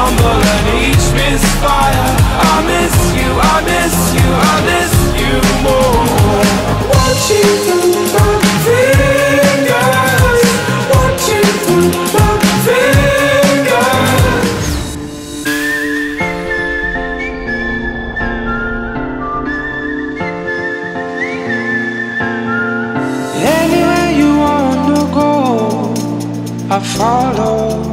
stumble and each misfire. I miss you, I miss you, I miss you more. Watching through my fingers? Watching through my fingers? Anywhere you wanna go, I follow.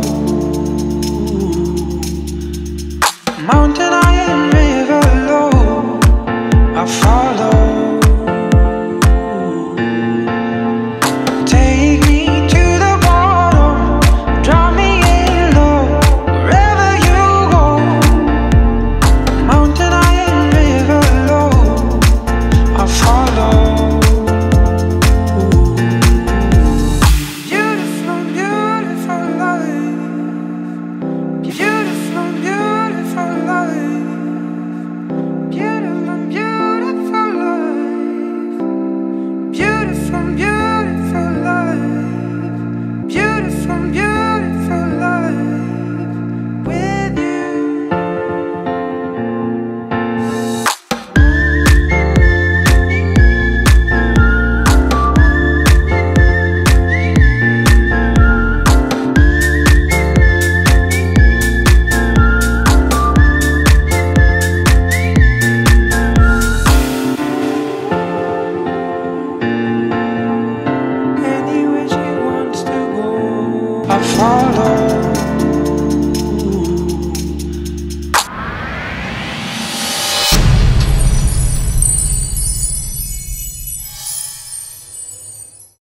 I follow.